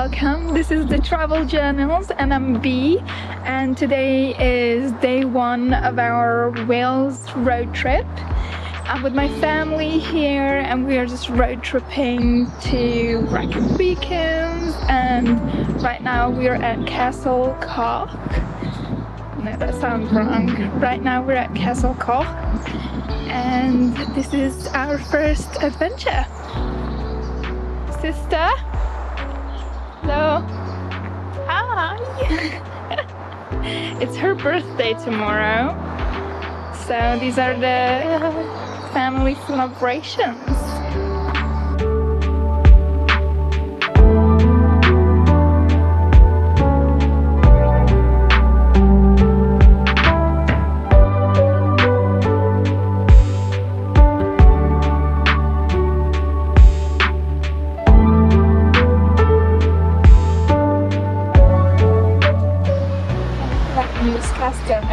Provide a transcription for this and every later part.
welcome. This is the Travel Journals and I'm B and today is day one of our Wales road trip. I'm with my family here and we are just road tripping to Brecon Beacons and right now we are at Castle Coch. No, that sounds wrong. Right now we're at Castle Coch and this is our first adventure. Sister? Hello? Hi! it's her birthday tomorrow. So these are the family celebrations.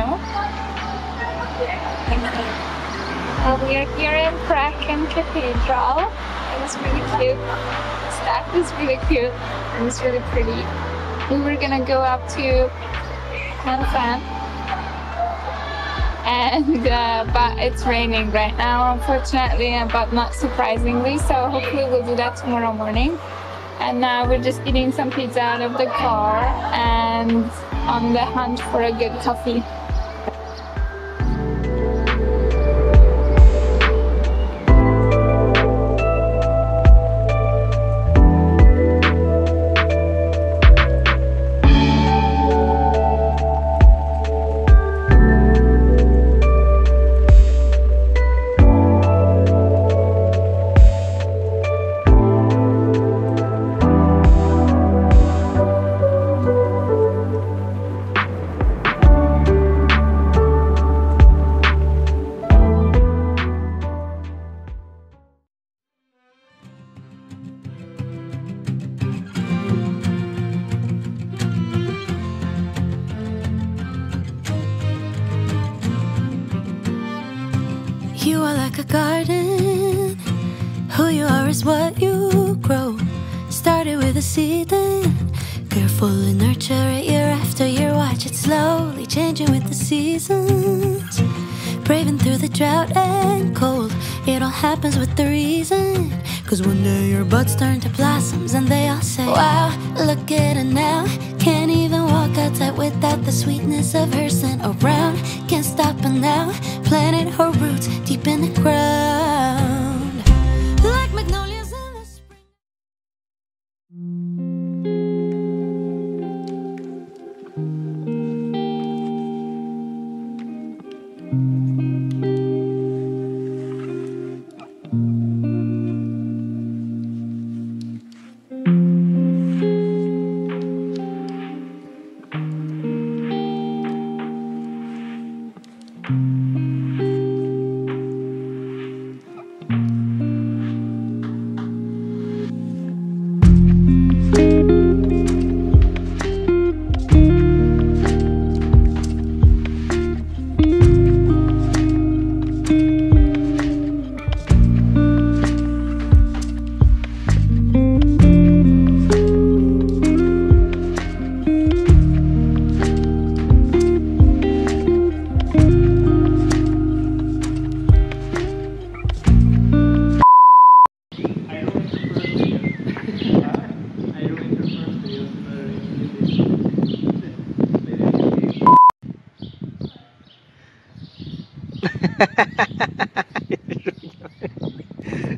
We are here in Brecon Cathedral. It was really cute. The is really cute and it's really pretty. We were gonna go up to Pen Fen and uh, but it's raining right now unfortunately but not surprisingly so hopefully we'll do that tomorrow morning and now we're just eating some pizza out of the car and on the hunt for a good coffee. You are like a garden. Who you are is what you grow. Started with a seed, then carefully nurture it year after year. Watch it slowly changing with the seasons. Braving through the drought and cold. It all happens with the reason. Cause one day your buds turn to blossoms and they all say, Wow, look at it now. Can't without the sweetness of her scent around. Can't stop her now. Planted her roots deep in the ground.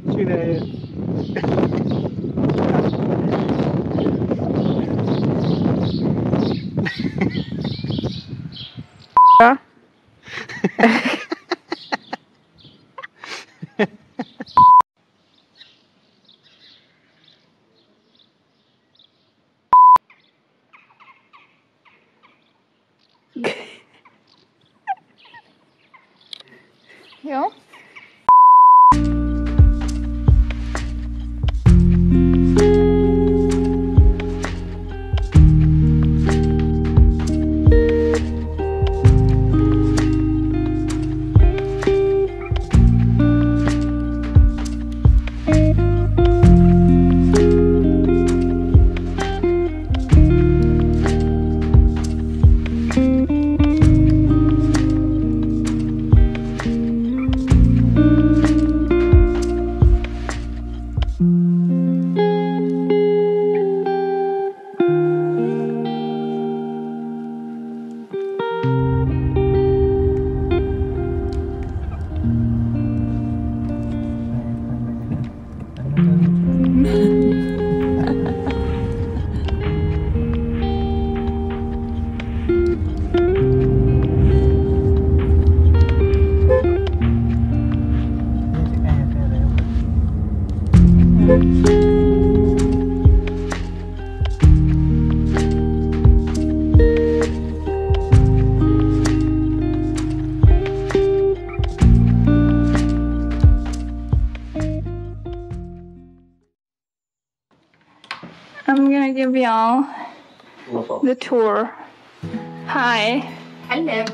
Şuraya. Yeah. I'm gonna give y'all the tour. Hi. Hello.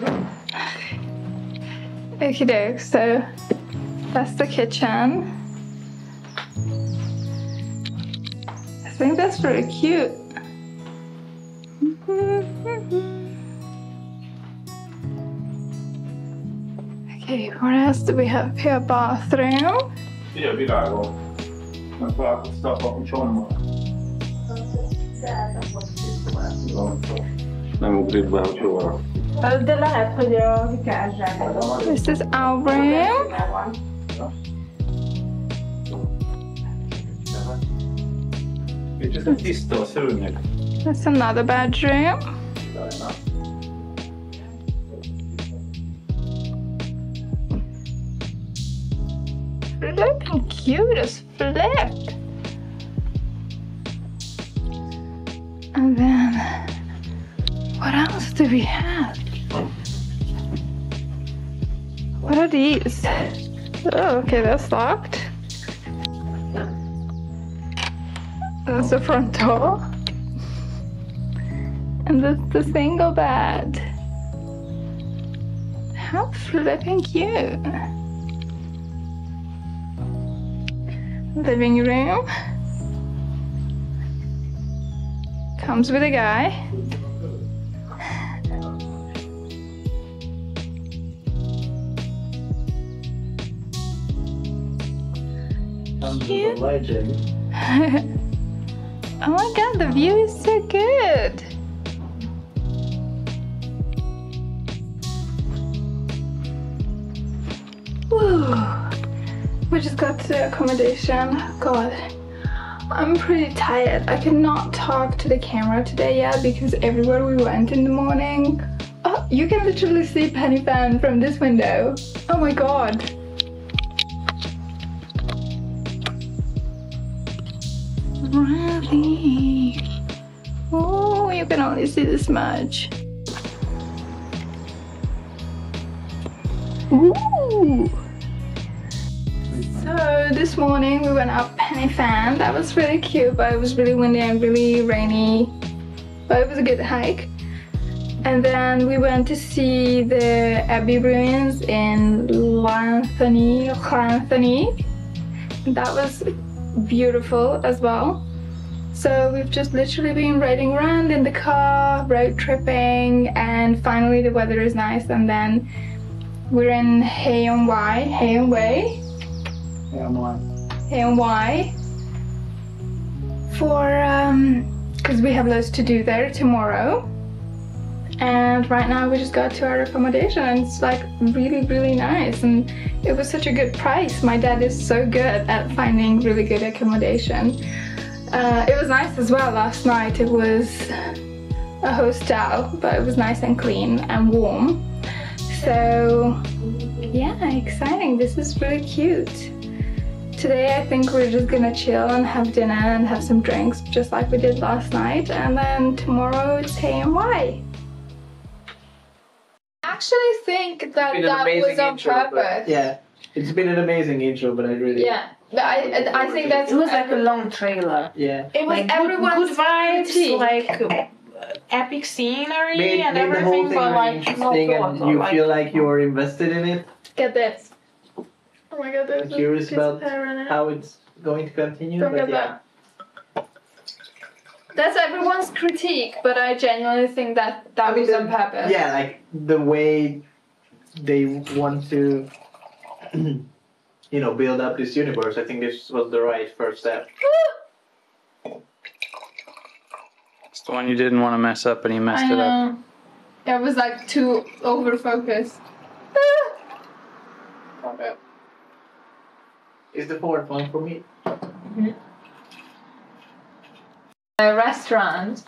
Okie doke, so that's the kitchen. I think that's really cute. Okay, what else do we have here? Bathroom. Det gör vi varje gång. Man får alltid stå This is our room. Kicsit tiszta a szőnyeg. That's another bedroom. Flipping cute as flip. And then, what else do we have? What are these? Oh, okay, that's locked. That's the front door. And that's the single bed. How flipping cute. Living room. Comes with a guy. Cute. Oh my god, the view is so good. Woo. We just got to accommodation. God, I'm pretty tired. I could not talk to the camera today yet because everywhere we went in the morning. Oh, you can literally see Pen y Fan from this window. Oh my god. Really? Oh, you can only see this much. Ooh. So this morning we went up Pen y Fan. That was really cute, but it was really windy and really rainy. But it was a good hike. And then we went to see the Abbey ruins in Llanthony, Llanthony. That was beautiful as well. So we've just literally been riding around in the car, road tripping, and finally the weather is nice. And then we're in Wai, Heian Way, why? For um, because we have loads to do there tomorrow. And right now we just got to our accommodation and it's like really, really nice. And it was such a good price. My dad is so good at finding really good accommodation. Uh, it was nice as well last night. It was a hostel, but it was nice and clean and warm. So, yeah, exciting. This is really cute. Today, I think we're just gonna chill and have dinner and have some drinks, just like we did last night. And then tomorrow it's Hay-on-Wye. I actually think that that was on intro, purpose. Yeah, it's been an amazing intro, but I really Yeah, but I, I think that's It was like a long trailer. yeah. it was Like everyone's good, good vibes, critique. like epic scenery Made, and made everything, but like no interesting, thought. and or, you feel like you're invested in it. Get this. Oh my god, there's I'm a curious piece of about hair in it. How it's going to continue, Don't but get yeah. that. That's everyone's critique, but I genuinely think that that I mean, was the- on purpose. Yeah, like the way they want to, you know, build up this universe. I think this was the right first step. It's the one you didn't want to mess up and you messed I it up. know. It was like too over focused. Okay. Is the fourth one for me? Mm-hmm. A restaurant.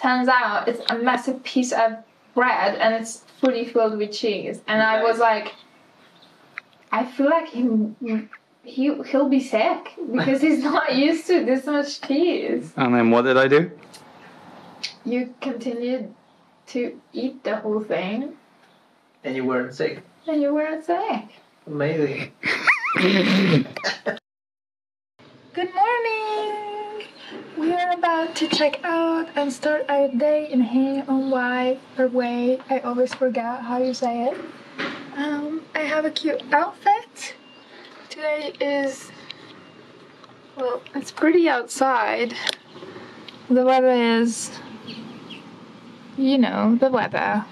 Turns out it's a massive piece of bread and it's fully filled with cheese. And I was like, I feel like he he he'll be sick because he's not used to this much cheese. And then what did I do? You continued to eat the whole thing And you weren't sick. and you weren't sick. Amazing. Good morning! We are about to check out and start our day in Hay-on-Wye or Way. I always forget how you say it. Um, I have a cute outfit. Today is well, it's pretty outside. The weather is you know, the weather.